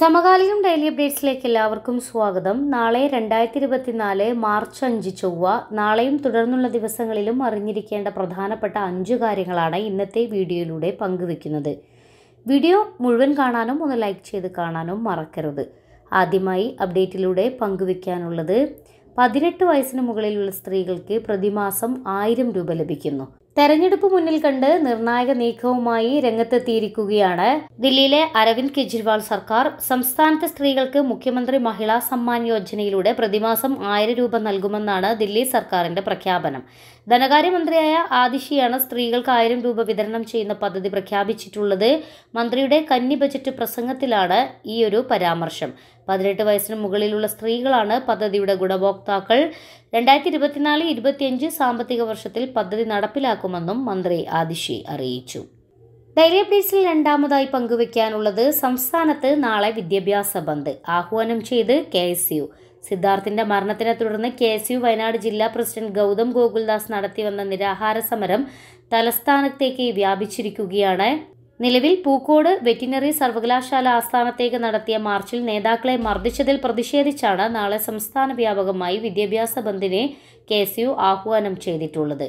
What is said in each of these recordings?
സമകാലികം ഡെയിലി അപ്ഡേറ്റ്സിലേക്ക് എല്ലാവർക്കും സ്വാഗതം. നാളെ രണ്ടായിരത്തി ഇരുപത്തിനാല് മാർച്ച് അഞ്ച് ചൊവ്വ നാളെയും തുടർന്നുള്ള ദിവസങ്ങളിലും അറിഞ്ഞിരിക്കേണ്ട പ്രധാനപ്പെട്ട അഞ്ച് കാര്യങ്ങളാണ് ഇന്നത്തെ വീഡിയോയിലൂടെ പങ്കുവെക്കുന്നത് വീഡിയോ മുഴുവൻ കാണാനും ഒന്ന് ലൈക്ക് ചെയ്ത് കാണാനും മറക്കരുത്. ആദ്യമായി അപ്ഡേറ്റിലൂടെ പങ്കുവെക്കാനുള്ളത് പതിനെട്ട് വയസ്സിന് മുകളിലുള്ള സ്ത്രീകൾക്ക് പ്രതിമാസം ആയിരം രൂപ ലഭിക്കുന്നു. തെരഞ്ഞെടുപ്പ് മുന്നിൽ കണ്ട് നിർണായക നീക്കവുമായി രംഗത്തെത്തിയിരിക്കുകയാണ്. ദില്ലിയിലെ അരവിന്ദ് കെജ്രിവാൾ സർക്കാർ സംസ്ഥാനത്തെ സ്ത്രീകൾക്ക് മുഖ്യമന്ത്രി മഹിളാ സമ്മാൻ യോജനയിലൂടെ പ്രതിമാസം ആയിരം രൂപ നൽകുമെന്നാണ് ദില്ലി സർക്കാരിന്റെ പ്രഖ്യാപനം. ധനകാര്യമന്ത്രിയായ ആദിഷിയാണ് സ്ത്രീകൾക്ക് ആയിരം രൂപ വിതരണം ചെയ്യുന്ന പദ്ധതി പ്രഖ്യാപിച്ചിട്ടുള്ളത്. മന്ത്രിയുടെ കന്നി ബജറ്റ് പ്രസംഗത്തിലാണ് ഈ ഒരു പരാമർശം. പതിനെട്ട് വയസ്സിന് മുകളിലുള്ള സ്ത്രീകളാണ് പദ്ധതിയുടെ ഗുണഭോക്താക്കൾ. രണ്ടായിരത്തി ഇരുപത്തിനാല് ഇരുപത്തിയഞ്ച് സാമ്പത്തിക വർഷത്തിൽ പദ്ധതി നടപ്പിലാക്കുമെന്നും മന്ത്രി ആദിഷി അറിയിച്ചു. ഡെയിലി അപ്ഡേറ്റ്സിൽ രണ്ടാമതായി പങ്കുവയ്ക്കാനുള്ളത് സംസ്ഥാനത്ത് നാളെ വിദ്യാഭ്യാസ ബന്ദ്. ആഹ്വാനം ചെയ്ത് കെ സിദ്ധാർത്ഥിന്റെ മരണത്തിനെ തുടർന്ന് കെ എസ് യു വയനാട് ജില്ലാ പ്രസിഡന്റ് ഗൗതം ഗോകുൽദാസ് നടത്തിവന്ന നിരാഹാര സമരം തലസ്ഥാനത്തേക്ക് വ്യാപിച്ചിരിക്കുകയാണ്. നിലവിൽ പൂക്കോട് വെറ്റിനറി സർവകലാശാല ആസ്ഥാനത്തേക്ക് നടത്തിയ മാർച്ചിൽ നേതാക്കളെ മർദ്ദിച്ചതിൽ പ്രതിഷേധിച്ചാണ് നാളെ സംസ്ഥാന വ്യാപകമായി വിദ്യാഭ്യാസ ബന്ദിനെ കെ ആഹ്വാനം ചെയ്തിട്ടുള്ളത്.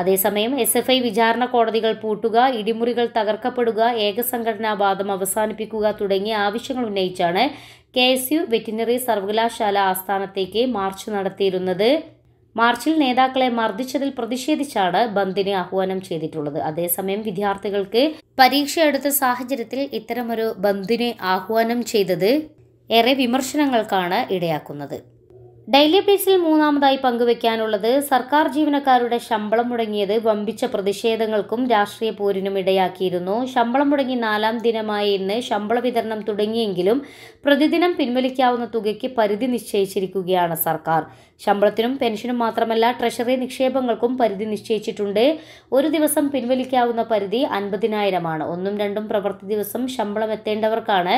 അതേസമയം എസ് എഫ് ഐ വിചാരണ കോടതികൾ പൂട്ടുക ഇടിമുറികൾ തകർക്കപ്പെടുക ഏകസംഘടനാവാദം അവസാനിപ്പിക്കുക തുടങ്ങിയ ആവശ്യങ്ങൾ ഉന്നയിച്ചാണ് കെ എസ് യു വെറ്റിനറി സർവകലാശാല ആസ്ഥാനത്തേക്ക് മാർച്ച് നടത്തിയിരുന്നത്. മാർച്ചിൽ നേതാക്കളെ മർദ്ദിച്ചതിൽ പ്രതിഷേധിച്ചാണ് ബന്ദിനെ ആഹ്വാനം ചെയ്തിട്ടുള്ളത്. അതേസമയം വിദ്യാർത്ഥികൾക്ക് പരീക്ഷ എടുത്ത സാഹചര്യത്തിൽ ഇത്തരമൊരു ബന്ദിനെ ആഹ്വാനം ചെയ്തത് ഏറെ വിമർശനങ്ങൾക്കാണ് ഇടയാക്കുന്നത്. ഡെയിലി ബേസിൽ മൂന്നാമതായി പങ്കുവെക്കാനുള്ളത് സർക്കാർ ജീവനക്കാരുടെ ശമ്പളം മുടങ്ങിയത് വമ്പിച്ച പ്രതിഷേധങ്ങൾക്കും രാഷ്ട്രീയ പോരിനും ഇടയാക്കിയിരുന്നു. ശമ്പളം മുടങ്ങി നാലാം ദിനമായ ഇന്ന് ശമ്പള വിതരണം തുടങ്ങിയെങ്കിലും പ്രതിദിനം പിൻവലിക്കാവുന്ന തുകയ്ക്ക് പരിധി നിശ്ചയിച്ചിരിക്കുകയാണ് സർക്കാർ. ശമ്പളത്തിനും പെൻഷനും മാത്രമല്ല ട്രഷറി നിക്ഷേപങ്ങൾക്കും പരിധി നിശ്ചയിച്ചിട്ടുണ്ട്. ഒരു ദിവസം പിൻവലിക്കാവുന്ന പരിധി അൻപതിനായിരമാണ്. ഒന്നും രണ്ടും പ്രവൃത്തി ദിവസം ശമ്പളം എത്തേണ്ടവർക്കാണ്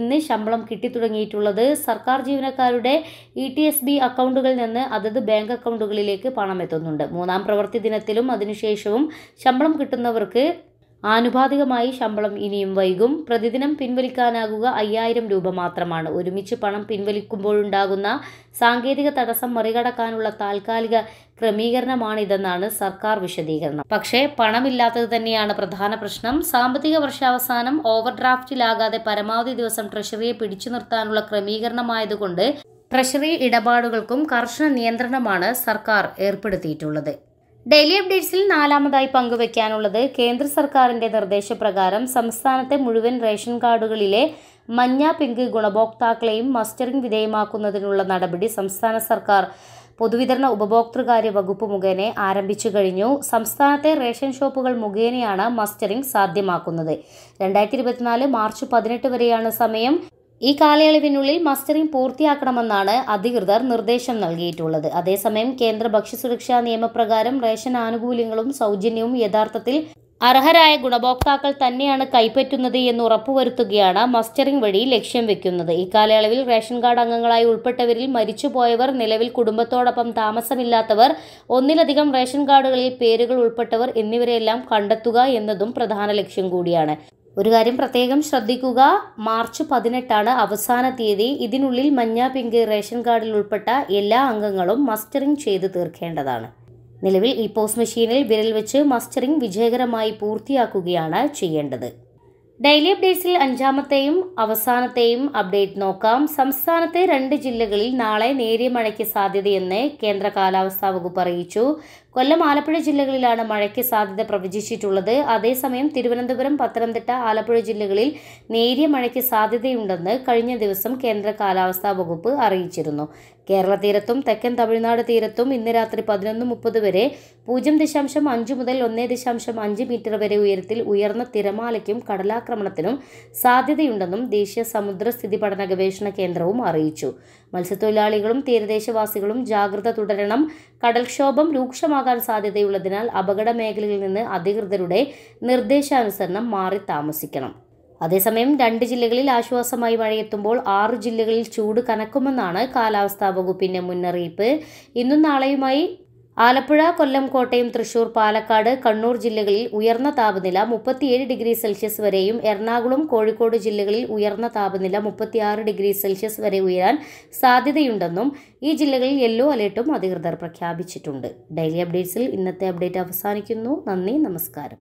ഇന്ന് ശമ്പളം കിട്ടിത്തുടങ്ങിയിട്ടുള്ളത്. സർക്കാർ ജീവനക്കാരുടെ ഇ ടി എസ് ബി അക്കൗണ്ടുകളിൽ നിന്ന് അതത് ബാങ്ക് അക്കൗണ്ടുകളിലേക്ക് പണം എത്തുന്നുണ്ട് മൂന്നാം പ്രവൃത്തി ദിനത്തിലും അതിനുശേഷവും ശമ്പളം കിട്ടുന്നവർക്ക് ആനുപാതികമായി ശമ്പളം ഇനിയും വൈകും. പ്രതിദിനം പിൻവലിക്കാനാകുക അയ്യായിരം രൂപ മാത്രമാണ്. ഒരുമിച്ച് പണം പിൻവലിക്കുമ്പോഴുണ്ടാകുന്ന സാങ്കേതിക തടസ്സം മറികടക്കാനുള്ള താൽക്കാലിക ക്രമീകരണമാണിതെന്നാണ് സർക്കാർ വിശദീകരണം. പക്ഷേ പണമില്ലാത്തത് തന്നെയാണ് പ്രധാന പ്രശ്നം. സാമ്പത്തിക വർഷാവസാനം ഓവർഡ്രാഫ്റ്റിലാകാതെ പരമാവധി ദിവസം ട്രഷറിയെ പിടിച്ചു നിർത്താനുള്ള ക്രമീകരണമായതുകൊണ്ട് ട്രഷറി ഇടപാടുകൾക്കും കർശന നിയന്ത്രണമാണ് സർക്കാർ ഏർപ്പെടുത്തിയിട്ടുള്ളത്. ഡെയിലി അപ്ഡേറ്റ്സിൽ നാലാമതായി പങ്കുവെക്കാനുള്ളത് കേന്ദ്ര സർക്കാരിന്റെ നിർദ്ദേശപ്രകാരം സംസ്ഥാനത്തെ മുഴുവൻ റേഷൻ കാർഡുകളിലെ മഞ്ഞ പിങ്ക് ഗുണഭോക്താക്കളെയും മസ്റ്ററിംഗ് വിധേയമാക്കുന്നതിനുള്ള നടപടി സംസ്ഥാന സർക്കാർ പൊതുവിതരണ ഉപഭോക്തൃകാര്യ വകുപ്പ് മുഖേന ആരംഭിച്ചു കഴിഞ്ഞു. സംസ്ഥാനത്തെ റേഷൻ ഷോപ്പുകൾ മുഖേനയാണ് മസ്റ്ററിംഗ് സാധ്യമാക്കുന്നത്. രണ്ടായിരത്തി ഇരുപത്തിനാല് മാർച്ച് പതിനെട്ട് വരെയാണ് സമയം. ഈ കാലയളവിനുള്ളിൽ മസ്റ്ററിംഗ് പൂർത്തിയാക്കണമെന്നാണ് അധികൃതർ നിർദ്ദേശം നൽകിയിട്ടുള്ളത്. അതേസമയം കേന്ദ്ര ഭക്ഷ്യസുരക്ഷാ നിയമപ്രകാരം റേഷൻ ആനുകൂല്യങ്ങളും സൗജന്യവും യഥാർത്ഥത്തിൽ അർഹരായ ഗുണഭോക്താക്കൾ തന്നെയാണ് കൈപ്പറ്റുന്നത് എന്ന് ഉറപ്പുവരുത്തുകയാണ് മസ്റ്ററിംഗ് വഴി ലക്ഷ്യം വെക്കുന്നത്. ഇക്കാലയളവിൽ റേഷൻ കാർഡ് അംഗങ്ങളായി ഉൾപ്പെട്ടവരിൽ മരിച്ചുപോയവർ നിലവിൽ കുടുംബത്തോടൊപ്പം താമസമില്ലാത്തവർ ഒന്നിലധികം റേഷൻ കാർഡുകളിൽ പേരുകൾ ഉൾപ്പെട്ടവർ എന്നിവരെല്ലാം കണ്ടെത്തുക എന്നതും പ്രധാന ലക്ഷ്യം കൂടിയാണ്. ഒരു കാര്യം പ്രത്യേകം ശ്രദ്ധിക്കുക. മാർച്ച് പതിനെട്ടാണ് അവസാന തീയതി. ഇതിനുള്ളിൽ മഞ്ഞ പിങ്ക് റേഷൻ കാർഡിൽ ഉൾപ്പെട്ട എല്ലാ അംഗങ്ങളും മസ്റ്ററിംഗ് ചെയ്ത് തീർക്കേണ്ടതാണ്. നിലവിൽ ഈ പോസ്റ്റ് മെഷീനിൽ വിരൽ വെച്ച് മസ്റ്ററിംഗ് വിജയകരമായി പൂർത്തിയാക്കുകയാണ് ചെയ്യേണ്ടത്. ഡെയിലി അപ്ഡേറ്റ്സിൽ അഞ്ചാമത്തെയും അവസാനത്തെയും അപ്ഡേറ്റ് നോക്കാം. സംസ്ഥാനത്തെ രണ്ട് ജില്ലകളിൽ നാളെ നേരിയ മഴയ്ക്ക് സാധ്യതയെന്ന് കേന്ദ്ര കാലാവസ്ഥാ വകുപ്പ് അറിയിച്ചു. കൊല്ലം ആലപ്പുഴ ജില്ലകളിലാണ് മഴയ്ക്ക് സാധ്യത പ്രവചിച്ചിട്ടുള്ളത്. അതേസമയം തിരുവനന്തപുരം പത്തനംതിട്ട ആലപ്പുഴ ജില്ലകളിൽ നേരിയ മഴയ്ക്ക് സാധ്യതയുണ്ടെന്ന് കഴിഞ്ഞ ദിവസം കേന്ദ്ര കാലാവസ്ഥാ വകുപ്പ് അറിയിച്ചിരുന്നു. കേരള തീരത്തും തെക്കൻ തമിഴ്നാട് തീരത്തും ഇന്ന് രാത്രി പതിനൊന്ന് മുപ്പത് വരെ പൂജ്യം ദശാംശം അഞ്ച് മുതൽ ഒന്നേ ദശാംശം അഞ്ച് മീറ്റർ വരെ ഉയരത്തിൽ ഉയർന്ന തിരമാലയ്ക്കും കടലാക്രമണത്തിനും സാധ്യതയുണ്ടെന്നും ദേശീയ സമുദ്ര സ്ഥിതി പഠന ഗവേഷണ കേന്ദ്രവും അറിയിച്ചു. മത്സ്യത്തൊഴിലാളികളും തീരദേശവാസികളും ജാഗ്രത തുടരണം. കടൽക്ഷോഭം രൂക്ഷമാകാൻ സാധ്യതയുള്ളതിനാൽ അപകട മേഖലയിൽ നിന്ന് അധികൃതരുടെ നിർദ്ദേശാനുസരണം മാറി താമസിക്കണം. അതേസമയം രണ്ട് ജില്ലകളിൽ ആശ്വാസമായി മഴയെത്തുമ്പോൾ ആറ് ജില്ലകളിൽ ചൂട് കനക്കുമെന്നാണ് കാലാവസ്ഥാ വകുപ്പിന്റെ മുന്നറിയിപ്പ്. ഇന്നും നാളെയുമായി ആലപ്പുഴ കൊല്ലം കോട്ടയം തൃശൂർ പാലക്കാട് കണ്ണൂർ ജില്ലകളിൽ ഉയർന്ന താപനില മുപ്പത്തിയേഴ് ഡിഗ്രി സെൽഷ്യസ് വരെയും എറണാകുളം കോഴിക്കോട് ജില്ലകളിൽ ഉയർന്ന താപനില മുപ്പത്തിയാറ് ഡിഗ്രി സെൽഷ്യസ് വരെ ഉയരാൻ സാധ്യതയുണ്ടെന്നും ഈ ജില്ലകളിൽ യെല്ലോ അലേർട്ടും അധികൃതർ പ്രഖ്യാപിച്ചിട്ടുണ്ട്. ഡെയിലി അപ്ഡേറ്റ്സിൽ ഇന്നത്തെ അപ്ഡേറ്റ് അവസാനിക്കുന്നു. നന്ദി നമസ്കാരം.